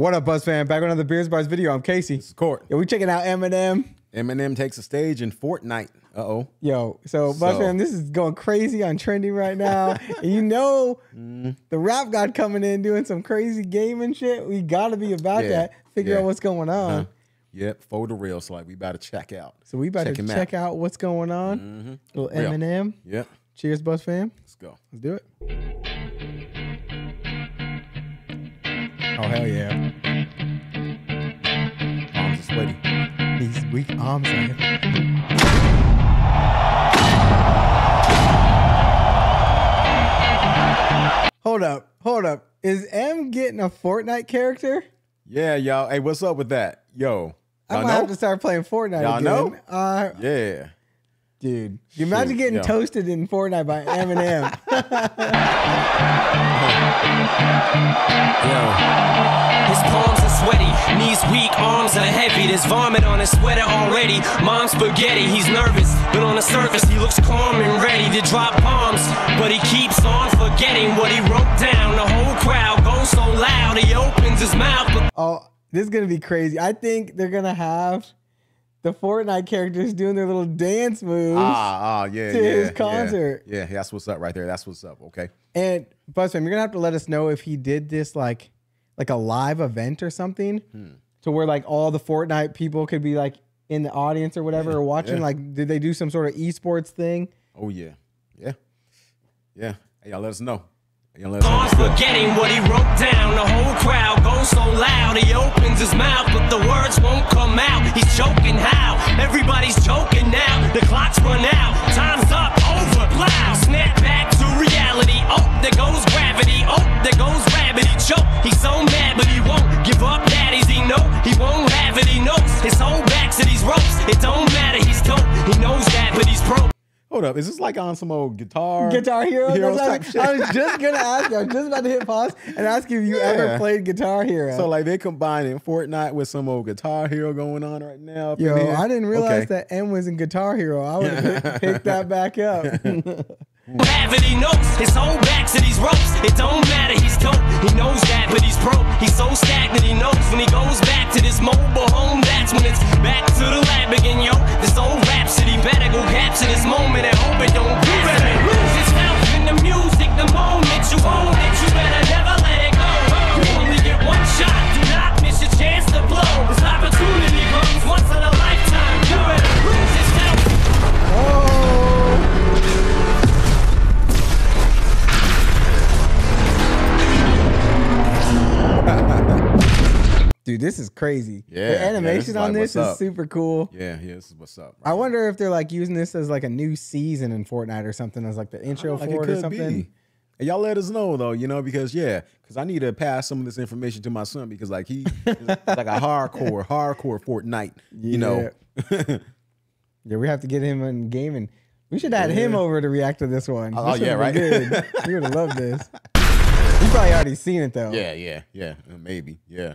What up, Buzz fan? Back with another Beers Bars video. I'm Casey. This is Court. Yeah, we checking out Eminem. Eminem takes a stage in Fortnite. Uh oh. Yo, so Buzz So- fan, this is going crazy on trending right now. and you know, Mm-hmm. the rap god coming in doing some crazy gaming shit. We gotta be about Yeah, that. Figure yeah. out what's going on. Huh. Yep. For the real. So like we about to check out. So we about Check to check out. what's going on. Mm-hmm. Little Real. Eminem. Yep. Cheers, Buzz fam. Let's go. Let's do it. Oh hell yeah! Arms are sweaty. These weak arms. are- Hold up, hold up. Is M getting a Fortnite character? Yeah, y'all. Hey, what's up with that? Yo. I might know? have to start playing Fortnite Y'all again. know? Uh, Yeah. dude, you imagine Shoot, getting yo. toasted in Fortnite by Eminem. Yo. His palms are sweaty, knees weak, arms are heavy. There's vomit on his sweater already. Mom's spaghetti, he's nervous, but on the surface he looks calm and ready to drop bombs. But he keeps on forgetting what he wrote down. The whole crowd goes so loud, he opens his mouth, oh, this is gonna be crazy. I think they're gonna have the Fortnite characters doing their little dance moves. Ah, ah, yeah. To yeah, his yeah. concert. Yeah, that's what's up right there. That's what's up. Okay. And Buzzfam, you're gonna have to let us know if he did this like like a live event or something, Hmm. to where like all the Fortnite people could be like in the audience or whatever or watching. yeah. Like, did they do some sort of esports thing? Oh yeah. Yeah. Yeah. Hey, y'all let us know. Mom's forgetting what he wrote down. The whole crowd goes so loud. He opens his mouth, but the words won't come out. He's choking how? Everybody's choking now. The clock's run out. Hold up. Is this like on some old guitar? Guitar Hero. Heroes That's type what I, I was just gonna ask you. I was just about to hit pause and ask you if you ever played Guitar Hero. So like they combining Fortnite with some old Guitar Hero going on right now. up Yo. I didn't realize Okay. that M was in Guitar Hero. I would have picked that back up. Gravity knows his whole back to these ropes. It don't matter, he's dope. He knows that, but he's broke. He's so stagnant, he knows when he goes back to this mobile home. That's when it's back to the lab again, yo. This is crazy. Yeah, the yeah, animation this on like this is up. super cool. Yeah, yeah, this is what's up. I wonder if they're like using this as like a new season in Fortnite or something as like the intro like for it it or something. be. And y'all let us know though, you know, because yeah, because I need to pass some of this information to my son because like he is like a hardcore, hardcore Fortnite, you know. Yeah, we have to get him in gaming. We should add him over to react to this one. Oh, This yeah, right? Good. you would loved this. You probably already seen it though. yeah, yeah, yeah, maybe, yeah.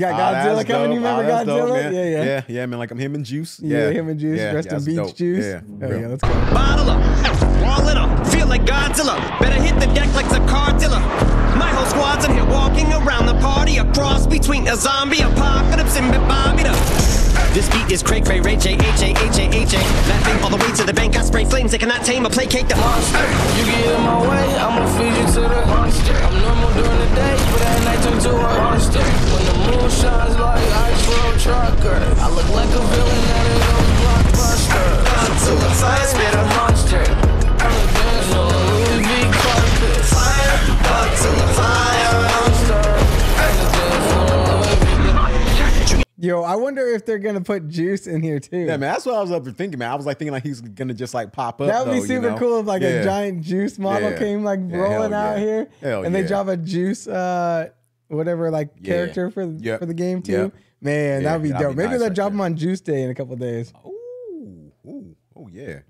You got Ah, Godzilla that's coming. You dope. Ah, remember that's dope, Godzilla? man. yeah, yeah, yeah, yeah, man. Like I'm him and Juice. Yeah, Yeah, him and Juice. Yeah, Rest in that's beach dope. juice. Yeah, Oh, yeah, let's go. Bottle up, wall it up, feel like Godzilla. Better hit the deck like the cardilla. My whole squad's in here walking around the party, a cross between a zombie apocalypse and Bobby the. This beat is cray cray, Ray J, H A, H A, H A. Laughing all the way to the bank, I spray flames, they cannot tame or placate the monster. You get in my way, I'ma feed you to the monster. I'm normal during the day, but at night turn to a monster. When the moon shines like ice road trucker, I look like a villain of those wonder if they're gonna put Juice in here too. Yeah, man. That's what I was up there thinking, man. I was like thinking like he's gonna just like pop up. That would be though, you super know? cool if like a giant Juice model Yeah. came like rolling hell out yeah. here, Hell and they drop a Juice, uh, whatever like Yeah. character for Yep. for the game too. Yep. Man, Yeah, that'd be that'd dope. be Maybe nice they'll right drop there. him on Juice Day in a couple days. Ooh, ooh, oh yeah.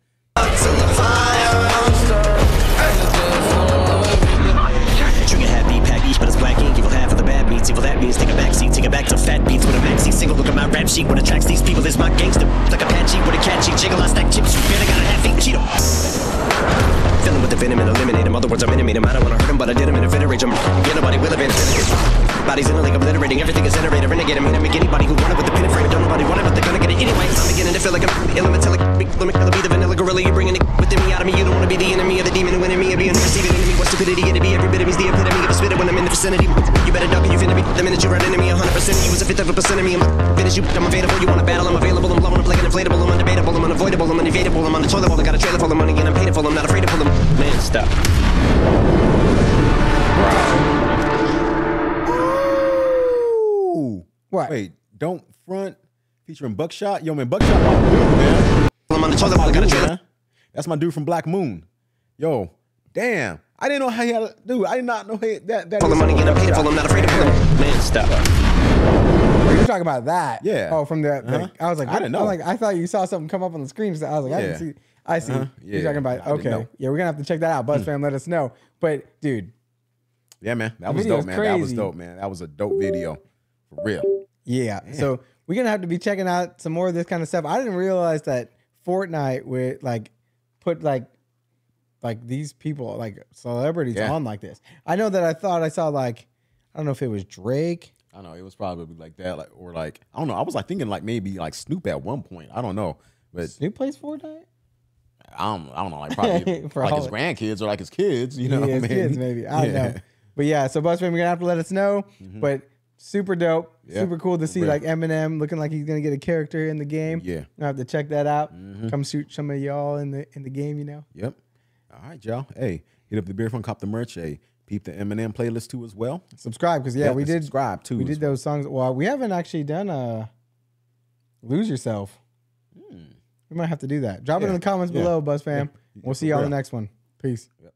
But it's black ink. Evil half of the bad meats. Evil that means take a back seat, take a back to fat beats with a maxi single. Look at my rap sheet. What attracts these people is my gangster. Like Apache with a catchy jiggle. I stack chips. You better got a half eat Cheeto. Filling with the venom and eliminate him. Other words, I'm intimate him. I don't wanna hurt him, but I did him in a fit rage. I'm nobody will have Bodies in a league obliterating. Everything is iterator. Renegade him. Him. Make anybody who want it with the frame. Don't nobody want it, but they're gonna get it anyway. I'm beginning to feel like I'm ill. Let me be the vanilla gorilla. You're bringing it within me out of me. You don't wanna be the enemy of the vicinity. You better duck or you finna be the minute you run into me. 100% of you is a fifth of a percent of me. I'm finish you. I'm available. You wanna battle? I'm available. I'm blowing up like an inflatable. I'm undebatable. I'm unavoidable. I'm unevadable. I'm on the toilet bowl. I got a trailer full of money and I'm paid for. I'm not afraid to pull them. Man, stop. Ooh. What? Wait, don't front featuring Buckshot. Yo, man, Buckshot, my dude, man. I'm on the toilet bowl. I got a trailer. That's my dude from Black Moon. Yo, damn. I didn't know how he had a dude. I did not know he, that. that Full of money and I'm paid for. I'm not afraid to pull them. Man, stop. You're talking about that? Yeah. Oh, from the. Uh-huh. like, I was like, I didn't I know. like, I thought you saw something come up on the screen. So I was like, I Yeah. didn't see. I see. Uh-huh. You're talking about. I Okay. Yeah, we're gonna have to check that out. Buzz fam, let us know. But dude, Yeah, man. That was dope, man. That was dope, man. That was a dope video. For real. yeah. So we're gonna have to be checking out some more of this kind of stuff. I didn't realize that Fortnite would like put like like these people like celebrities Yeah. on like this. I know that I thought I saw like I don't know if it was Drake. I don't know. It was probably like that, like or like I don't know. I was like thinking like maybe like Snoop at one point. I don't know, but Snoop plays Fortnite. I don't. I don't know. Like probably For like all his grandkids or like his kids. You know, yeah, his kids maybe. I don't Yeah. know. But yeah, so fam, we're gonna have to let us know. Mm-hmm. But super dope, Yeah, super cool to see like Eminem looking like he's gonna get a character in the game. Yeah. I have to check that out. Mm-hmm. Come shoot some of y'all in the in the game. You know. Yep. All right, y'all. Hey, hit up the beer from cop the merch. Hey, peep the Eminem playlist too as well. Subscribe because yeah, Yeah, we did subscribe, too, We did those songs. Well, we haven't actually done uh lose yourself. We might have to do that. Drop it in Hmm. The comments yeah, below, Buzz fam. yeah, We'll see y'all in the next one. Peace. Yep.